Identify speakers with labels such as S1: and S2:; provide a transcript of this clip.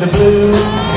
S1: the blue.